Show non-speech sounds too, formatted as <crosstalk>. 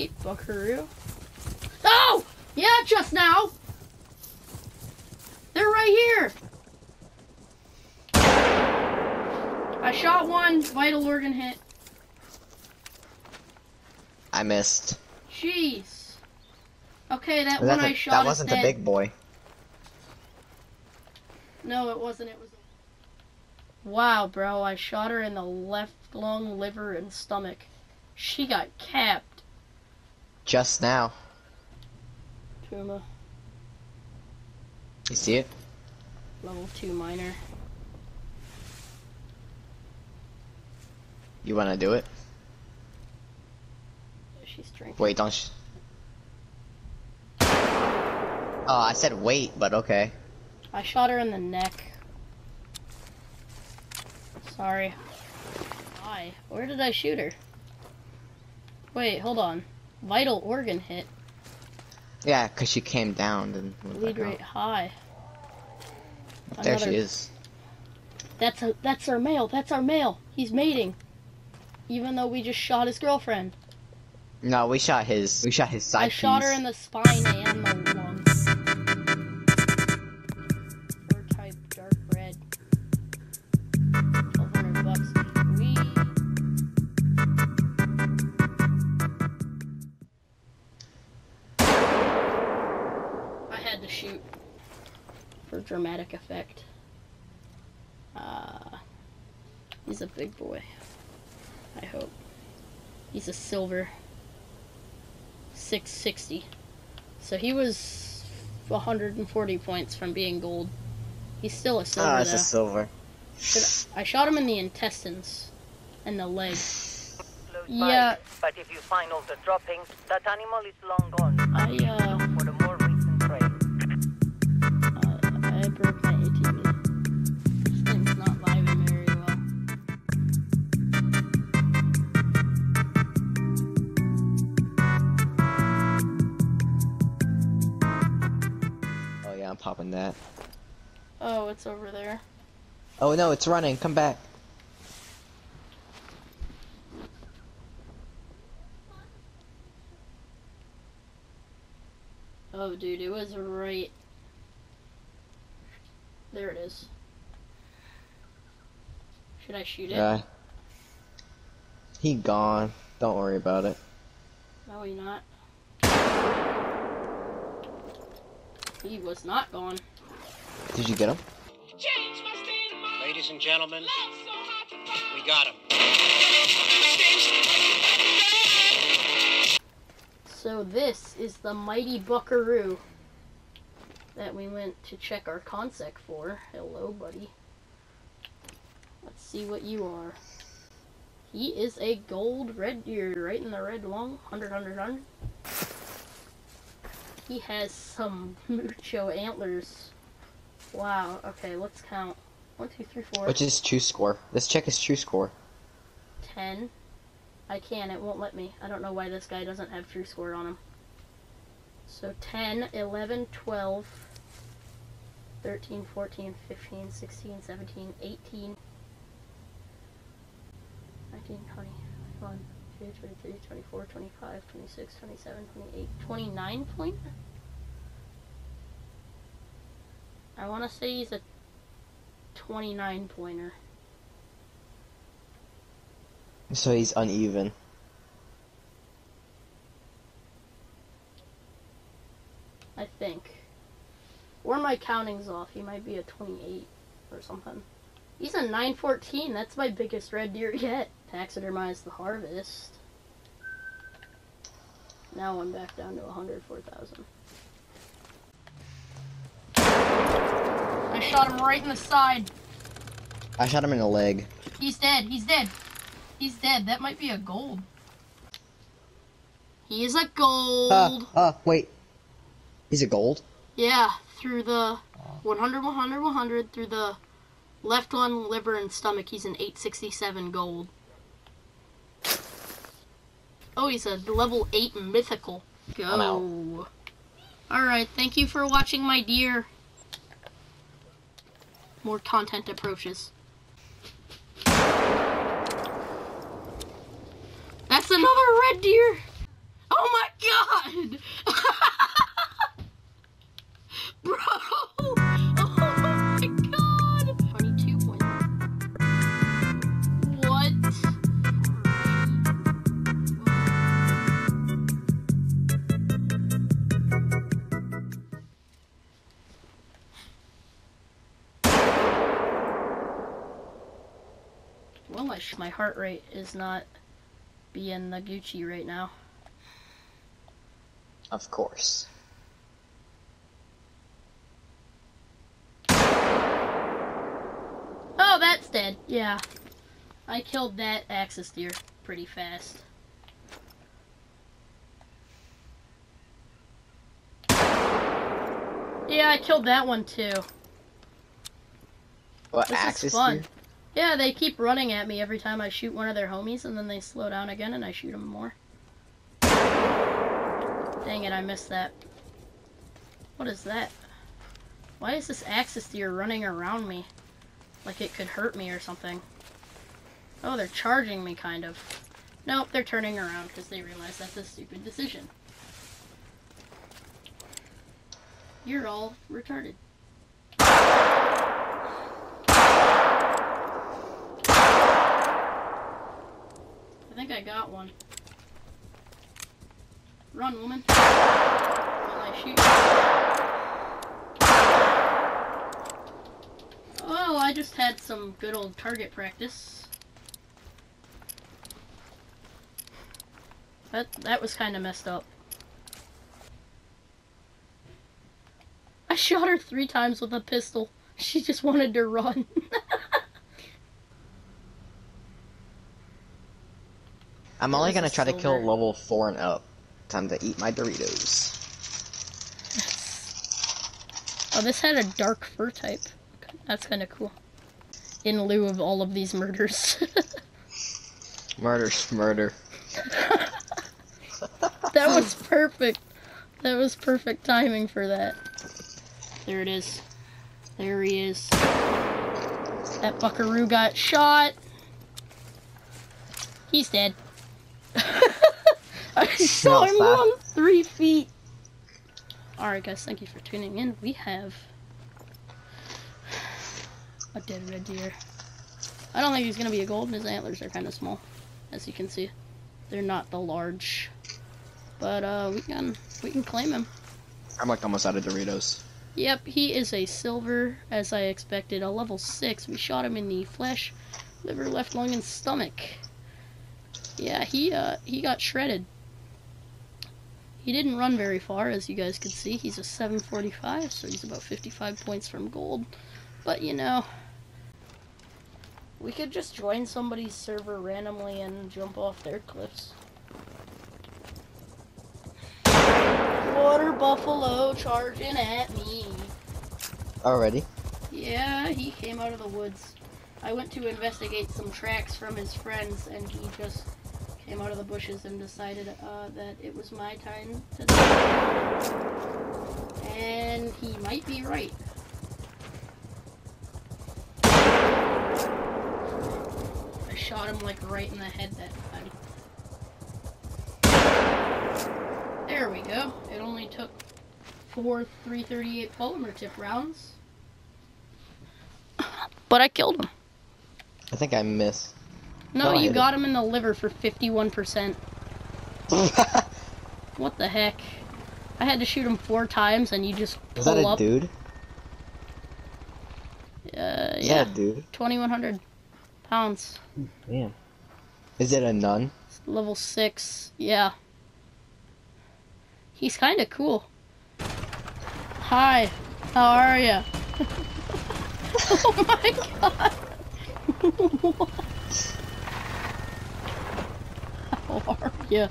mighty buckaroo. Oh! Yeah, just now! They're right here! I shot one, vital organ hit. I missed. Jeez. Okay, that Was one that, I shot That wasn't the dead. big boy. No, it wasn't. It was. Wow, bro! I shot her in the left lung, liver, and stomach. She got capped. Just now. Puma, You see it? level two minor. You wanna do it? She's drinking. Wait, don't. Sh- oh, I said wait, but okay. I shot her in the neck. Sorry. Why? Where did I shoot her? Wait, hold on. Vital organ hit. Yeah, cause she came down and Lead rate up. high. There Another- she is. That's a that's our male. That's our male. He's mating. Even though we just shot his girlfriend. No, we shot his. We shot his side I shot her in the spine and the dramatic effect. Uh, he's a big boy. I hope. He's a silver. 660. So he was 140 points from being gold. He's still a silver Ah, it's though. a silver. I shot him in the intestines and the leg. Yeah. by. But if you find all the droppings, that animal is long gone. I uh, Oh, it's over there. Oh no, it's running. Come back. Oh, dude, it was right. There it is. Should I shoot it? Yeah. He gone. Don't worry about it. No, he not. He was not gone. Did you get him? Ladies and gentlemen, we got him. So this is the mighty buckaroo that we went to check our consec for. Hello, buddy. Let's see what you are. He is a gold red deer, right in the red lung. 100, 100, 100. He has some <laughs> mucho antlers. Wow. Okay, let's count. One, two, three, four. Which is true score? Let's check his true score. 10. I can, it won't let me. I don't know why this guy doesn't have true score on him. So 10, 11, 12, 13, 14, 15, 16, 17, 18, 19, 20, 21, 22, 23, 24, 25, 26, 27, 28, 29 point? I want to say he's a 29 pointer. So he's uneven. I think. Or my counting's off. He might be a 28 or something. He's a 914. That's my biggest red deer yet. Taxidermized the harvest. Now I'm back down to 104,000. Shot him right in the side. I shot him in the leg. He's dead. He's dead. He's dead. That might be a gold. He is a gold. Ah, ah, wait. He's a gold? Yeah, through the 100, 100, 100, through the left lung, liver, and stomach, he's an 867 gold. Oh, he's a level 8 mythical. Go. Alright, thank you for watching my deer. More content approaches. That's another red deer! Oh my god! My heart rate is not being the Gucci right now. Of course. Oh, that's dead. Yeah. I killed that axis deer pretty fast. Yeah, I killed that one too. What This is axis fun. here? Yeah, they keep running at me every time I shoot one of their homies, and then they slow down again, and I shoot them more. Dang it, I missed that. What is that? Why is this axis deer running around me? Like it could hurt me or something. Oh, they're charging me, kind of. Nope, they're turning around because they realize that's a stupid decision. You're all retarded. Think I got one. Run, woman. While I shoot. Oh, I just had some good old target practice. That that was kind of messed up. I shot her three times with a pistol. She just wanted to run. <laughs> I'm only gonna try to kill level four and up. Time to eat my Doritos. Oh, this had a dark fur type. That's kind of cool. In lieu of all of these murders. <laughs> Murder, murder. <laughs> that was perfect. That was perfect timing for that. There it is. There he is. That buckaroo got shot. He's dead. I saw him run three feet. Alright, guys, thank you for tuning in. We have a dead red deer. I don't think he's gonna be a golden. His antlers are kind of small, as you can see. They're not the large, but uh, we can we can claim him. I'm like almost out of Doritos. Yep, he is a silver, as I expected, a level 6. We shot him in the flesh, liver, left lung, and stomach. Yeah, he, uh, he got shredded. He didn't run very far, as you guys can see. He's a 745, so he's about 55 points from gold. But, you know, we could just join somebody's server randomly and jump off their cliffs. Water buffalo charging at me. Already? Yeah, he came out of the woods. I went to investigate some tracks from his friends, and he just came out of the bushes and decided uh, that it was my time to die. And he might be right. I shot him like right in the head that time. There we go. It only took four 338 polymer tip rounds. <coughs> But I killed him. I think I missed. No, No, you hit got him in the liver for 51%. <laughs> What the heck? I had to shoot him four times and you just Is pull that a up. dude? Uh, Is yeah, that a dude? 2100 pounds. Damn. Is it a nun? Level 6. Yeah. He's kind of cool. Hi. How are ya? <laughs> oh my <laughs> god. <laughs> are ya?